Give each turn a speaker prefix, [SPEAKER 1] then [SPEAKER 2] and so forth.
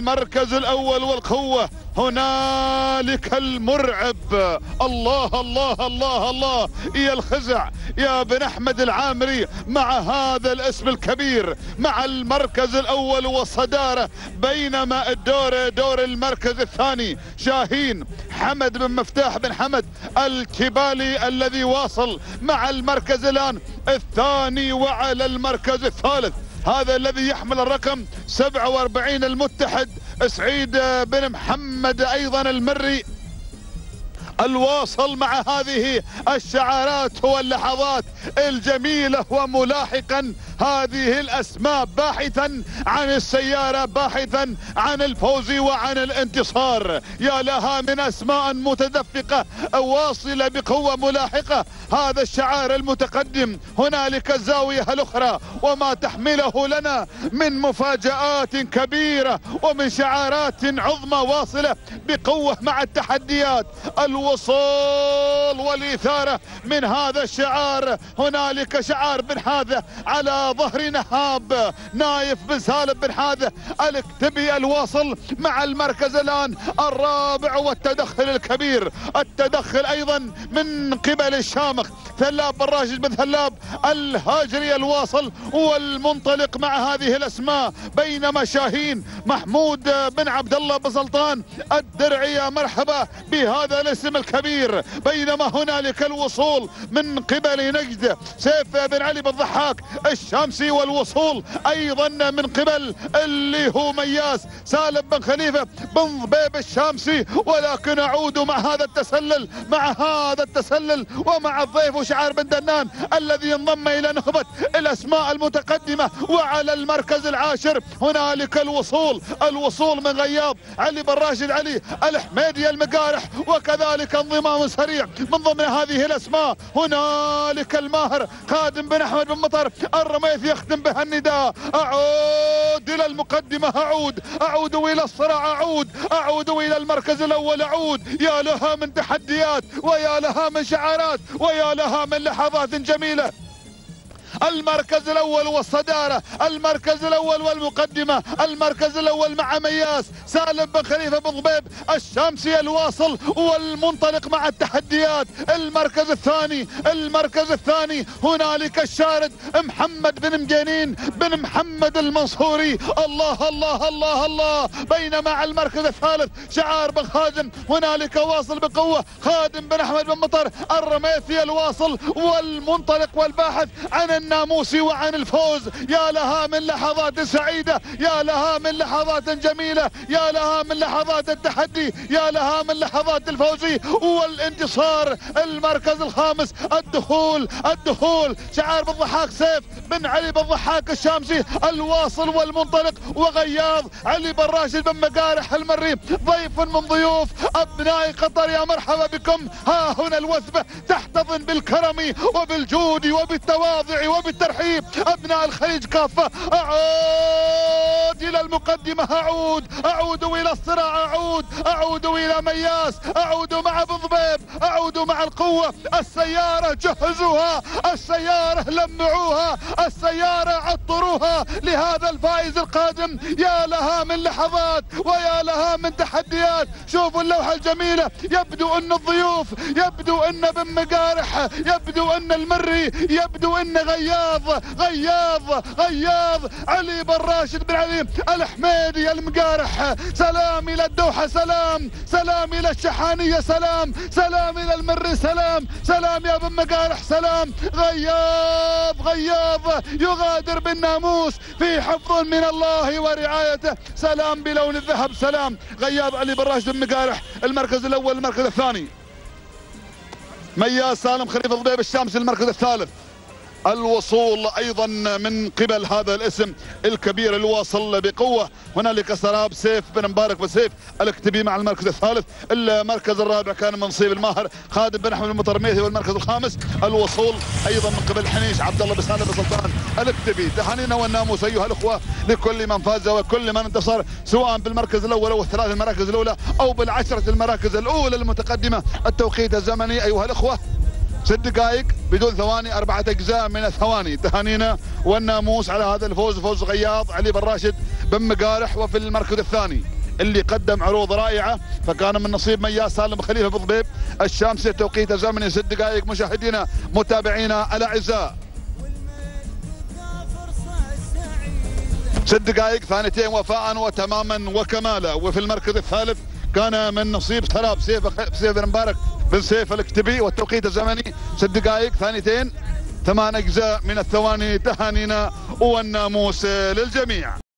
[SPEAKER 1] المركز الأول والقوة. هنالك المرعب. الله الله الله الله. يا الخزع. يا بن أحمد العامري. مع هذا الاسم الكبير. مع المركز الأول والصدارة. بينما الدور دور المركز الثاني. شاهين. حمد بن مفتاح بن حمد. الكبالي الذي واصل مع المركز الآن. الثاني وعلى المركز الثالث. هذا الذي يحمل الرقم 47 المتحد سعيد بن محمد أيضا المري. الواصل مع هذه الشعارات واللحظات الجميلة وملاحقا. هذه الأسماء باحثا عن السيارة باحثا عن الفوز وعن الانتصار. يا لها من أسماء متدفقة واصلة بقوة ملاحقة. هذا الشعار المتقدم هنالك الزاوية الأخرى. وما تحمله لنا من مفاجآت كبيرة ومن شعارات عظمى واصلة بقوة مع التحديات. الوصول والإثارة من هذا الشعار. هنالك شعار بن حاذة على ظهر نهاب نايف بن سالم بن حاذة الاكتبي الواصل مع المركز الآن الرابع والتدخل الكبير. التدخل أيضا من قبل الشامخ. ثلاب بن راشد بن ثلاب الهاجري الواصل والمنطلق مع هذه الأسماء. بينما شاهين محمود بن عبد الله بن سلطان الدرعية مرحبا بهذا الاسم الكبير. بينما هنالك الوصول من قبل نجد سيف بن علي بن ضحاك الشامسي والوصول أيضا من قبل اللي هو مياس. سالم بن خليفة بن ضبيب الشامسي ولكن أعود مع هذا التسلل مع هذا التسلل ومع الضيف وشعار بن دنان الذي انضم إلى نخبة الأسماء المتقدمة وعلى المركز العاشر. هنالك الوصول الوصول من غياض علي بن راشد علي الحميدي المقارح وكذلك انضمام سريع من ضمن هذه الأسماء. هنالك الماهر خادم بن أحمد بن مطر الرميث يختم بها النداء؟ أعود إلى المقدمة أعود. أعود إلى الصراع أعود. أعود إلى المركز الأول أعود. يا لها من تحديات ويا لها من شعارات ويا لها من لحظات جميلة. المركز الأول والصدارة المركز الأول والمقدمة المركز الأول مع مياس سالم بن خليفة بن ضبيب الشامسي الواصل والمنطلق مع التحديات. المركز الثاني المركز الثاني هنالك الشارد محمد بن مجانين بن محمد المنصوري. الله الله الله الله. بينما المركز الثالث شعار بن خازم هنالك واصل بقوة خادم بن أحمد بن مطر الرميثي الواصل والمنطلق والباحث عن الناموس وعن الفوز. يا لها من لحظات سعيدة يا لها من لحظات جميلة يا لها من لحظات التحدي يا لها من لحظات الفوز والانتصار. المركز الخامس الدخول الدخول. شعار بن ضحاك سيف بن علي بن ضحاك الشامسي الواصل والمنطلق. وغياض علي بن راشد بن مقارح المري. ضيف من ضيوف أبناء قطر يا مرحبا بكم. ها هنا الوثبة تحتضن بالكرم وبالجود وبالتواضع وبالترحيب أبناء الخليج كافة. إلى المقدمة أعود أعود إلى الصراع أعود أعود إلى مياس أعود مع بن ضبيب أعود مع القوة السيارة جهزوها السيارة لمعوها السيارة عطروها لهذا الفائز القادم. يا لها من لحظات ويا لها من تحديات. شوفوا اللوحة الجميلة يبدو أن الضيوف يبدو أن بن مقارح يبدو أن المري يبدو أن غياض غياض غياض علي بن راشد بن علي. الحميدي المقارح. سلام إلى الدوحة سلام. سلام إلى الشحانية سلام. سلام إلى المري سلام. سلام يا بن مقارح سلام. غياض غياض يغادر بالناموس في حفظ من الله ورعايته. سلام بلون الذهب سلام. غياض علي بن راشد بن مقارح المركز الأول المركز الثاني. مياس سالم خليفة ضبيب الشامسي المركز الثالث. الوصول أيضا من قبل هذا الاسم الكبير الواصل بقوة. هنالك سراب سيف بن مبارك بن سيف الاكتبي مع المركز الثالث. المركز الرابع كان منصيب الماهر خادم بن احمد المطرميثي والمركز الخامس. الوصول أيضا من قبل حنيش عبد الله بن سالم بن سلطان الاكتبي. تهانينا والناموس أيها الأخوة لكل من فاز وكل من انتصر سواء بالمركز الأول أو الثلاث المراكز الأولى أو بالعشرة المراكز الأولى المتقدمة. التوقيت الزمني أيها الأخوة ست دقائق بدون ثواني أربعة أجزاء من الثواني. تهانينا والناموس على هذا الفوز فوز غياض علي بن راشد بن مقارح وفي المركز الثاني اللي قدم عروض رائعة. فكان من نصيب مياس سالم خليفة بضبيب الشامسي توقيت زمني ست دقائق. مشاهدينا متابعينا الأعزاء. ست دقائق ثانيتين وفاء وتماما وكمالا. وفي المركز الثالث كان من نصيب سراب سيف سيف مبارك بن سيف الاكتبي والتوقيت الزمني. ست دقائق ثانيتين. ثمان أجزاء من الثواني تهانينا والناموس للجميع.